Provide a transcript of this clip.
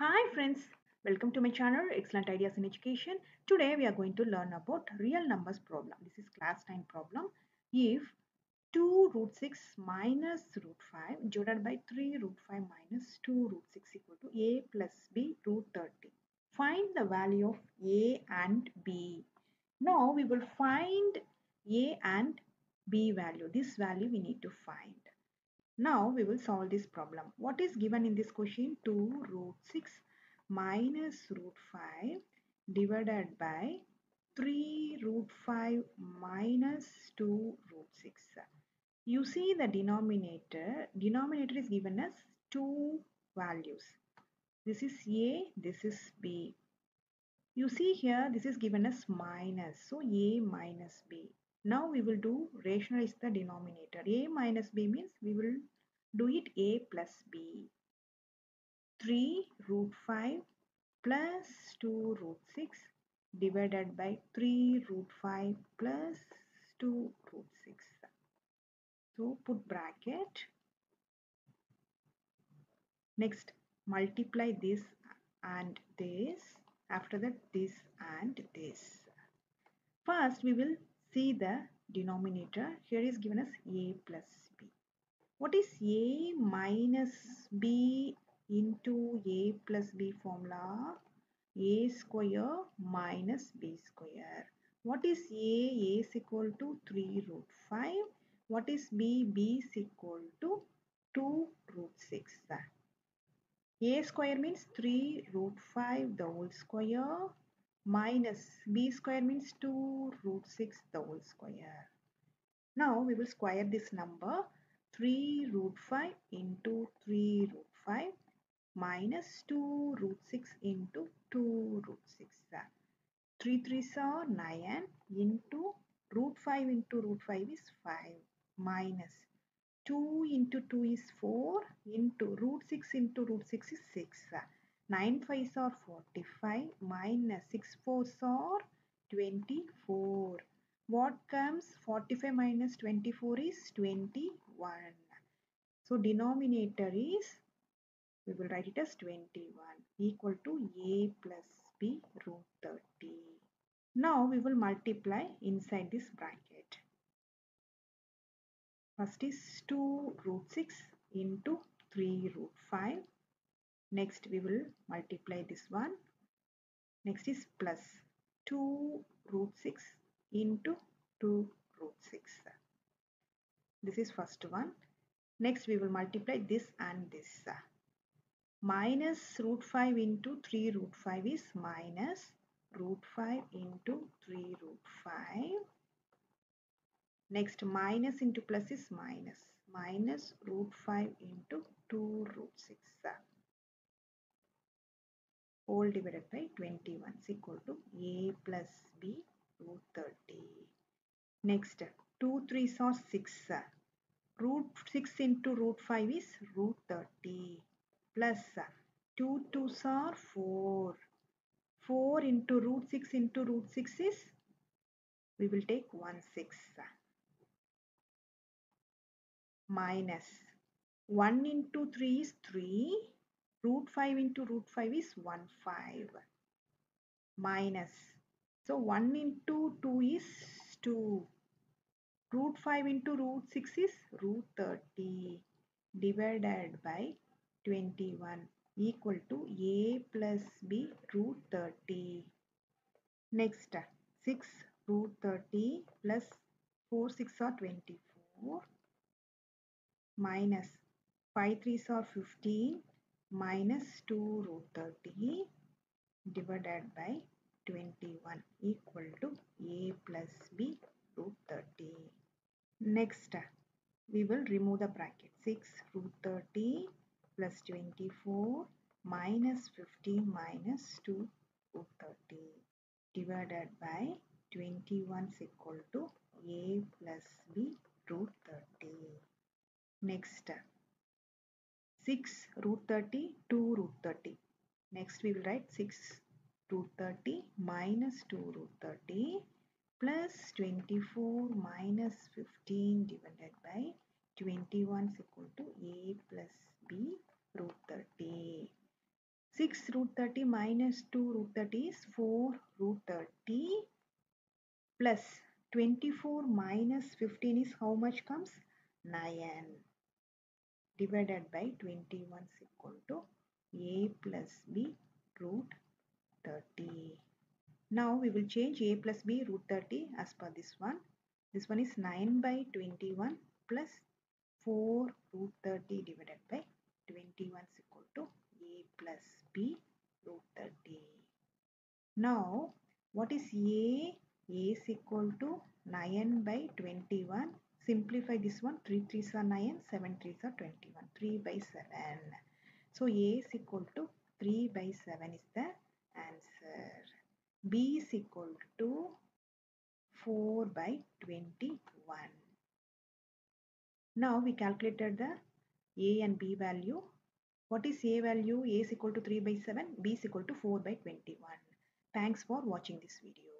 Hi friends, welcome to my channel Excellent Ideas in Education. Today we are going to learn about real numbers problem. This is class 9 problem. If 2 root 6 minus root 5 divided by 3 root 5 minus 2 root 6 equal to a plus b root 30. Find the value of a and b. Now we will find a and b value. This value we need to find. Now we will solve this problem. What is given in this question? 2 root 6 minus root 5 divided by 3 root 5 minus 2 root 6. You see the denominator. Denominator is given as two values. This is A, this is B. You see here this is given as minus. So A minus B. Now we will do rationalize the denominator. A minus B means we will do it A plus B. 3 root 5 plus 2 root 6 divided by 3 root 5 plus 2 root 6. So put bracket. Next multiply this and this. After that this and this. First we will see the denominator. Here is given as a plus b. What is a minus b into a plus b formula? a square minus b square. What is a? a is equal to 3 root 5. What is b? b is equal to 2 root 6. a square means 3 root 5 the whole square minus b square means 2 root 6 the whole square. Now we will square this number 3 root 5 into 3 root 5 minus 2 root 6 into 2 root 6. 3 3 are 9 into root 5 into root 5 is 5 minus 2 into 2 is 4 into root 6 into root 6 is 6. 9 5s are 45 minus 6 4s are 24. What comes 45 minus 24 is 21. So denominator is we will write it as 21 equal to a plus b root 30. Now we will multiply inside this bracket. First is 2 root 6 into 3 root 5. Next we will multiply this one. Next is plus 2 root 6 into 2 root 6. This is first one. Next we will multiply this and this. Minus root 5 into 3 root 5 is minus root 5 into 3 root 5. Next minus into plus is minus. Minus root 5 into 2 root 6. All divided by 21 is equal to a plus b root 30. Next 2 3s are 6. Root 6 into root 5 is root 30 plus 2 2s are 4. 4 into root 6 into root 6 is we will take 1 6 minus 1 into 3 is 3 root 5 into root 5 is 1 5 minus. So 1 into 2 is 2 root 5 into root 6 is root 30 divided by 21 equal to a plus b root 30 next 6 root 30 plus 4 6 are 24 minus 5 3 are 15 minus 2 root 30 divided by 21 equal to a plus b root 30. Next, we will remove the bracket 6 root 30 plus 24 minus 15 minus 2 root 30 divided by 21 is equal to a plus b root 30. Next, 6 root 30, 2 root 30. Next we will write 6 root 30 minus 2 root 30 plus 24 minus 15 divided by 21 is equal to a plus b root 30. 6 root 30 minus 2 root 30 is 4 root 30 plus 24 minus 15 is how much comes 9 divided by 21 is equal to a plus b root 30 now we will change a plus b root 30 as per this one. This one is 9 by 21 plus 4 root 30 divided by 21 is equal to a plus b root 30 now what is a? A is equal to 9 by 21 simplify this one. 3 3s are 9 7 3s are 21 3 by 7 so a is equal to 3 by 7 is the answer. B is equal to 4 by 21 now we calculated the a and b value. What is a value? A is equal to 3 by 7 b is equal to 4 by 21 thanks for watching this video